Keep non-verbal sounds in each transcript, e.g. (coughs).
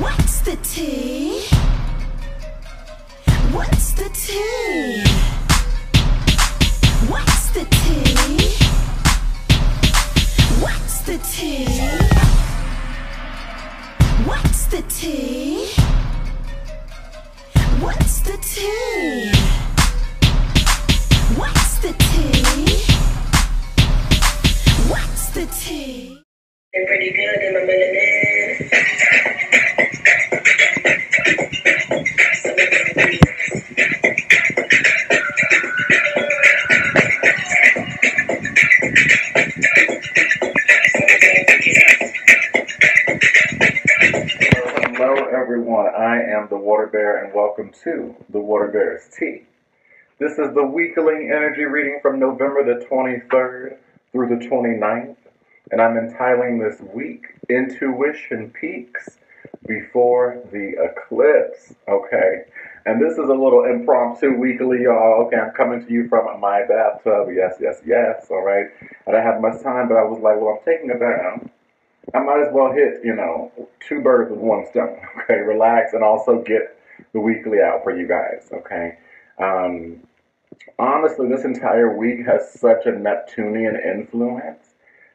What's the tea? What's the tea? What's the tea? What's the tea? What's the tea? What's the tea? What's the tea? What's the tea? Been pretty good in my melanin. (laughs) the Water Bearer, and welcome to the Water Bearer's Tea. This is the weekly energy reading from November the 23rd through the 29th, and I'm entitling this week Intuition Peaks Before the Eclipse. Okay, and this is a little impromptu weekly, y'all. Okay, I'm coming to you from my bathtub. Yes, yes, yes. All right, I didn't have much time, but I was like, well, I'm taking a bath. I might as well hit, you know, two birds with one stone. (laughs) Okay, relax and also get the weekly out for you guys. Okay. Um, honestly, this entire week has such a Neptunian influence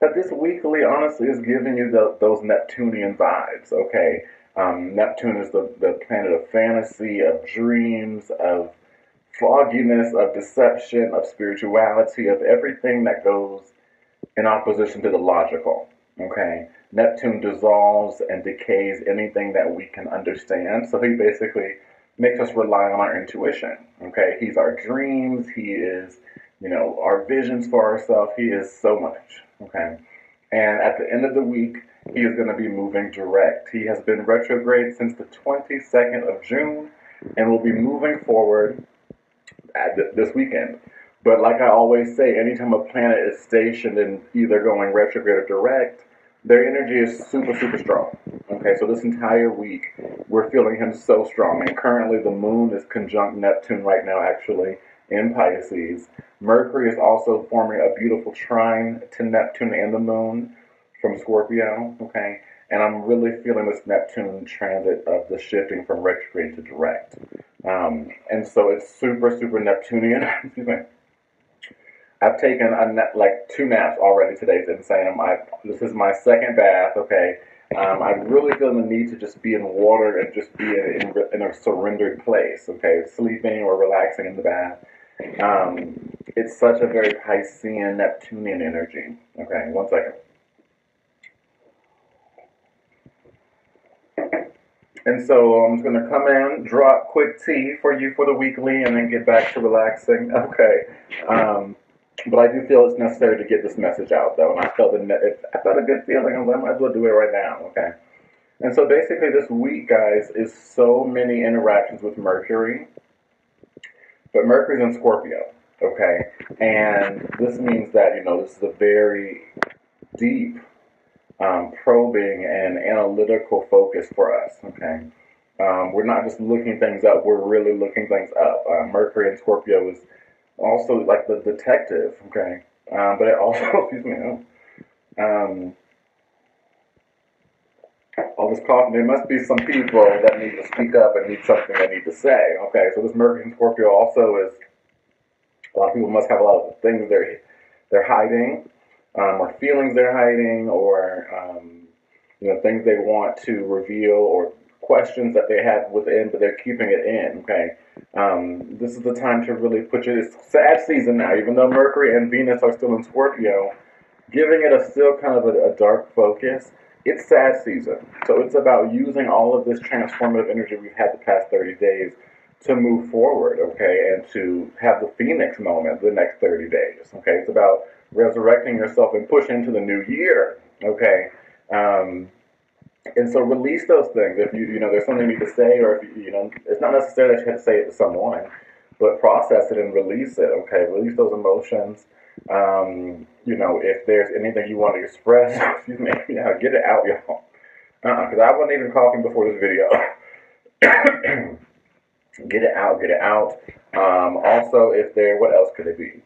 that this weekly, honestly, is giving you the, those Neptunian vibes. Okay. Um, Neptune is the, the planet of fantasy, of dreams, of fogginess, of deception, of spirituality, of everything that goes in opposition to the logical. Okay, Neptune dissolves and decays anything that we can understand. So he basically makes us rely on our intuition. Okay, he's our dreams. He is, you know, our visions for ourselves. He is so much. Okay, and at the end of the week, he is going to be moving direct. He has been retrograde since the 22nd of June, and will be moving forward this weekend. But like I always say, anytime a planet is stationed in either going retrograde or direct, their energy is super, super strong. Okay, so this entire week, we're feeling him so strong. And currently, the moon is conjunct Neptune right now, actually, in Pisces. Mercury is also forming a beautiful trine to Neptune and the moon from Scorpio. Okay, and I'm really feeling this Neptune transit of the shifting from retrograde to direct. Um, and so it's super, super Neptunian. (laughs) I've taken a like two naps already today. It's insane. I, this is my second bath. Okay, um, I really feel the need to just be in water and just be in, in, in a surrendered place. Okay, sleeping or relaxing in the bath. Um, it's such a very Piscean Neptunian energy. Okay, one second. And so I'm just gonna come in, drop quick tea for you for the weekly, and then get back to relaxing. (laughs) Okay. Um, but I do feel it's necessary to get this message out, though, and I felt the I felt a good feeling. I like, I might as well do it right now, okay? And so basically, this week, guys, is so many interactions with Mercury, but Mercury's in Scorpio, okay? And this means that you know this is a very deep, um, probing, and analytical focus for us, okay? Um, we're not just looking things up; we're really looking things up. Uh, Mercury and Scorpio is also like the detective, okay? Um, but it also, (laughs) excuse me, um, all this coughing, there must be some people that need to speak up and need something they need to say, okay? So this Mercury in Scorpio also is, a lot of people must have a lot of things they're, they're hiding, um, or feelings they're hiding, or, um, you know, things they want to reveal, or questions that they have within, but they're keeping it in, okay? Um, this is the time to really put your it's Sag season now, even though Mercury and Venus are still in Scorpio, giving it a still kind of a, a dark focus. It's Sag season, so it's about using all of this transformative energy we've had the past 30 days to move forward, okay, and to have the phoenix moment the next 30 days, okay. It's about resurrecting yourself and pushing into the new year, okay. Um, and so release those things. If you you know there's something you need to say, or if you, you know it's not necessary that you have to say it to someone, but process it and release it. Okay, release those emotions. Um, you know if there's anything you want to express, (laughs) excuse me, (laughs) yeah, get it out, y'all. Because I wasn't even coughing before this video. (coughs) get it out, get it out. Um, also, if there, what else could it be?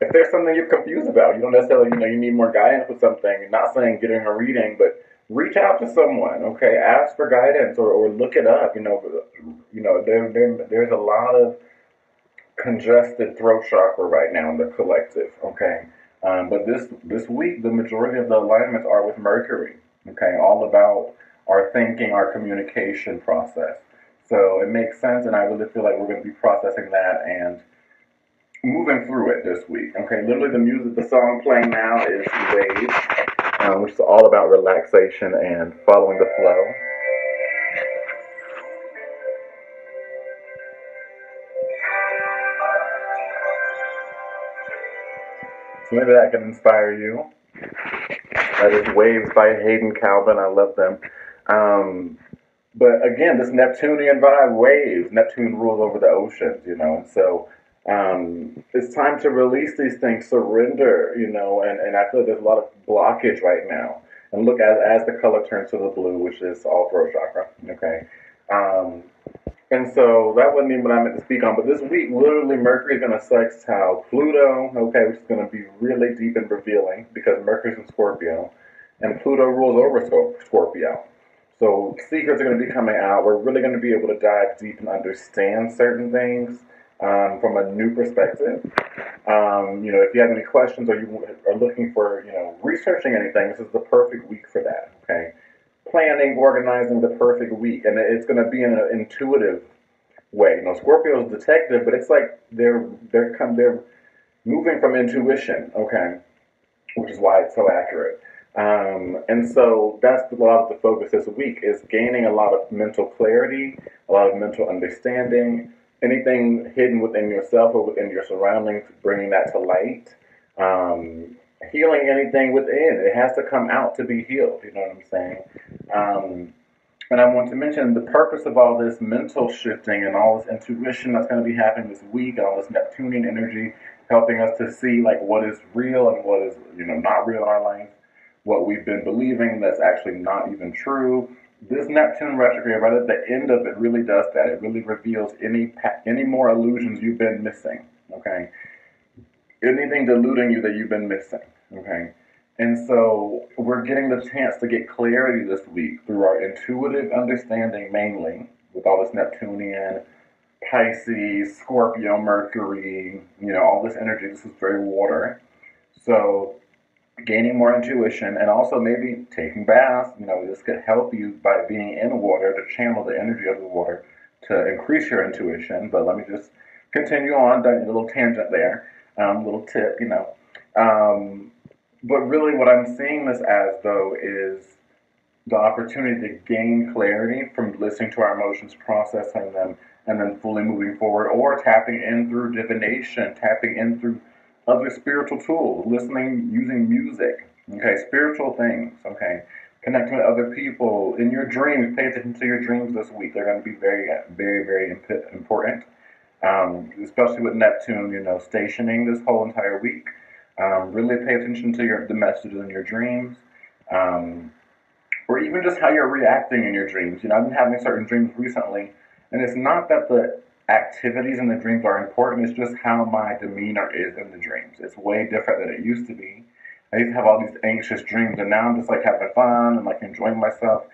If there's something you're confused about, you don't necessarily, you know, you need more guidance with something. Not saying getting a reading, but reach out to someone. Okay, ask for guidance or, or look it up. You know, you know there, there there's a lot of congested throat chakra right now in the collective. Okay, um, but this this week the majority of the alignments are with Mercury. Okay, all about our thinking, our communication process. So it makes sense, and I really feel like we're going to be processing that and moving through it this week. Okay, literally the music, the song playing now is Waves, um, which is all about relaxation and following the flow. So maybe that can inspire you. That is Waves by Hayden Calnin. I love them. Um, but again, this Neptunian vibe, waves. Neptune rules over the oceans, you know. So um, it's time to release these things, surrender, you know. And, and I feel like there's a lot of blockage right now. And look, as, as the color turns to the blue, which is all throat chakra, okay. Um, and so that wasn't even what I meant to speak on. But this week, literally, Mercury is going to sextile Pluto, okay, which is going to be really deep and revealing because Mercury's in Scorpio, and Pluto rules over Scorpio. So secrets are going to be coming out. We're really going to be able to dive deep and understand certain things um, from a new perspective. Um, you know, if you have any questions or you are looking for, you know, researching anything, this is the perfect week for that. Okay planning, organizing the perfect week, and it's going to be in an intuitive way. You know, Scorpio is detective, but it's like they're they're come they're moving from intuition, okay, which is why it's so accurate. Um, and so that's a lot of the focus this week is gaining a lot of mental clarity, a lot of mental understanding, anything hidden within yourself or within your surroundings, bringing that to light. Um, healing anything within. It has to come out to be healed. You know what I'm saying? Um, and I want to mention the purpose of all this mental shifting and all this intuition that's going to be happening this week, all this Neptunian energy, helping us to see like what is real and what is you know not real in our life, what we've been believing that's actually not even true. This Neptune retrograde, right at the end of it, really does that. It really reveals any any more illusions you've been missing. Okay, anything deluding you that you've been missing. Okay. And so we're getting the chance to get clarity this week through our intuitive understanding, mainly with all this Neptunian, Pisces, Scorpio, Mercury, you know, all this energy. This is very water. So gaining more intuition and also maybe taking baths, you know, this could help you by being in water to channel the energy of the water to increase your intuition. But let me just continue on, done a little tangent there, um, little tip, you know. Um, but really, what I'm seeing this as, though, is the opportunity to gain clarity from listening to our emotions, processing them, and then fully moving forward, or tapping in through divination, tapping in through other spiritual tools, listening, using music, okay, spiritual things, okay, connecting with other people in your dreams. Pay attention to your dreams this week; they're going to be very, very, very important, um, especially with Neptune, you know, stationing this whole entire week. Um, really pay attention to your, the messages in your dreams, um, or even just how you're reacting in your dreams. You know, I've been having certain dreams recently, and it's not that the activities in the dreams are important, it's just how my demeanor is in the dreams. It's way different than it used to be. I used to have all these anxious dreams, and now I'm just like having fun and like enjoying myself,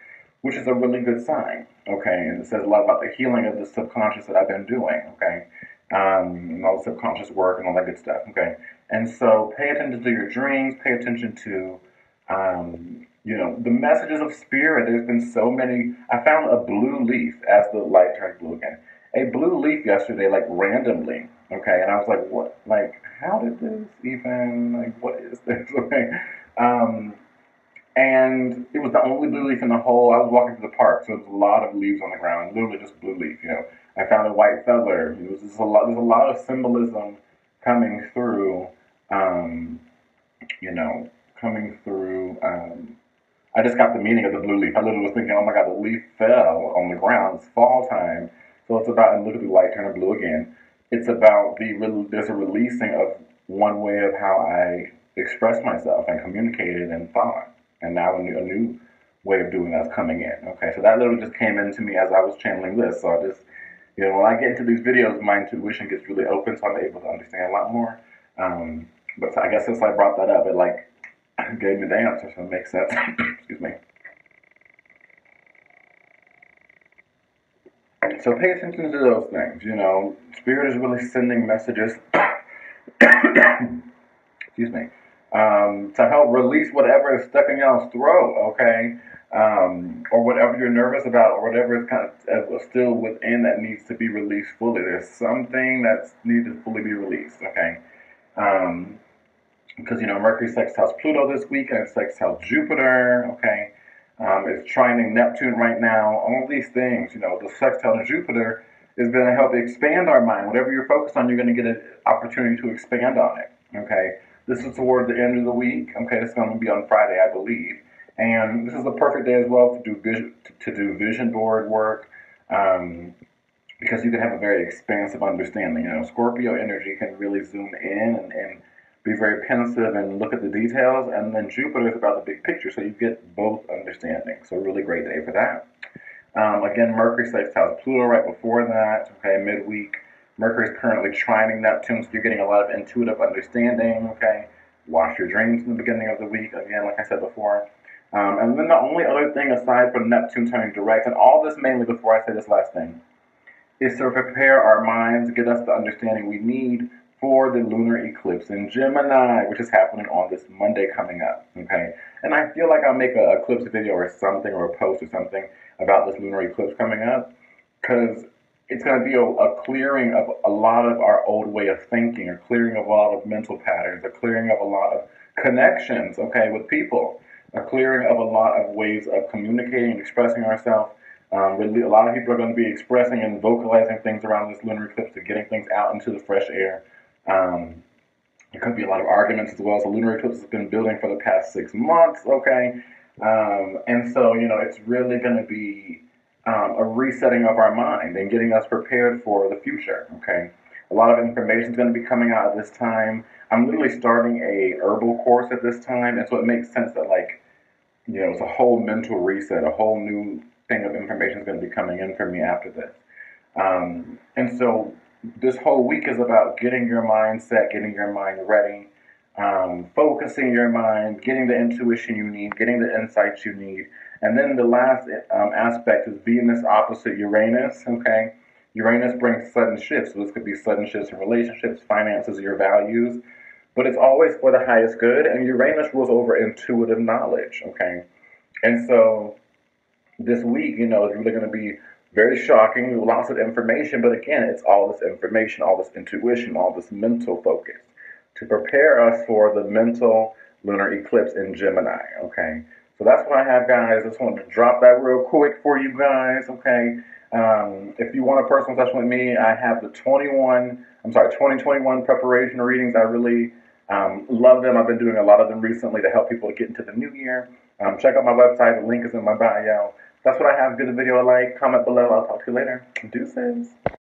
which is a really good sign. Okay, and it says a lot about the healing of the subconscious that I've been doing. Okay, um, and all the subconscious work and all that good stuff. Okay, and so pay attention to your dreams. Pay attention to, um, you know, the messages of spirit. There's been so many. I found a blue leaf as the light turned blue again. A blue leaf yesterday, like randomly. Okay, and I was like, what? Like, how did this even? Like, what is this? (laughs) Okay. Um, and it was the only blue leaf in the whole. I was walking through the park, so there was a lot of leaves on the ground, literally just blue leaf. You know, I found a white feather. It was just a lot. There's a lot of symbolism coming through. Um, you know, coming through. Um, I just got the meaning of the blue leaf. I literally was thinking, oh my god, the leaf fell on the ground. It's fall time, so it's about and look at the light turning blue again. It's about the there's a releasing of one way of how I express myself and communicated and thought, and now a new, a new way of doing that's coming in. Okay, so that literally just came into me as I was channeling this. So I just you know, when I get into these videos, my intuition gets really open, so I'm able to understand a lot more. Um, but I guess since I brought that up, it like (clears throat) gave me the answer, so it makes sense. (coughs) Excuse me. So pay attention to those things. You know, Spirit is really sending messages. (coughs) excuse me. Um, to help release whatever is stuck in y'all's throat, okay? Um, or whatever you're nervous about, or whatever is kind of uh, still within that needs to be released fully. There's something that's needs to fully be released, okay? Um, because you know Mercury sextiles Pluto this week and sextiles Jupiter, okay? Um, it's trining Neptune right now. All these things, you know, the sextile to Jupiter is going to help expand our mind. Whatever you're focused on, you're going to get an opportunity to expand on it. Okay, this is toward the end of the week. Okay, it's going to be on Friday, I believe, and this is a perfect day as well to do vision to do vision board work. Um, because you can have a very expansive understanding. You know, Scorpio energy can really zoom in and, and be very pensive and look at the details. And then Jupiter is about the big picture, so you get both understanding. So really great day for that. Um, again, Mercury sextiles Pluto right before that. Okay, midweek. Mercury is currently trining Neptune, so you're getting a lot of intuitive understanding. Okay, watch your dreams in the beginning of the week. Again, like I said before. Um, and then the only other thing aside from Neptune turning direct, and all this mainly before I say this last thing, is to prepare our minds, get us the understanding we need for the lunar eclipse in Gemini, which is happening on this Monday coming up. Okay, and I feel like I'll make a eclipse video or something or a post or something about this lunar eclipse coming up because it's going to be a, a, clearing of a lot of our old way of thinking, a clearing of a lot of mental patterns, a clearing of a lot of connections. Okay, with people, a clearing of a lot of ways of communicating and expressing ourselves. Um, really, a lot of people are going to be expressing and vocalizing things around this lunar eclipse to getting things out into the fresh air. Um, there could be a lot of arguments as well. So lunar eclipse has been building for the past six months, okay? Um, and so, you know, it's really going to be um, a resetting of our mind and getting us prepared for the future, okay? A lot of information is going to be coming out at this time. I'm literally starting a herbal course at this time, and so it makes sense that, like, you know, it's a whole mental reset, a whole new thing of information is going to be coming in for me after this. Um, and so this whole week is about getting your mind set, getting your mind ready, um, focusing your mind, getting the intuition you need, getting the insights you need. And then the last um, aspect is Venus opposite Uranus, okay? Uranus brings sudden shifts. So this could be sudden shifts in relationships, finances, your values. But it's always for the highest good. And Uranus rules over intuitive knowledge, okay? And so this week, you know, is really going to be very shocking, lots of information, but again, it's all this information, all this intuition, all this mental focus to prepare us for the mental lunar eclipse in Gemini, okay? So that's what I have, guys. I just wanted to drop that real quick for you guys, okay? Um, if you want a personal session with me, I have the 21, I'm sorry, 2021 preparation readings. I really um, love them. I've been doing a lot of them recently to help people get into the new year. Um, check out my website. The link is in my bio. That's what I have. Give the video a like, comment below. I'll talk to you later. Deuces.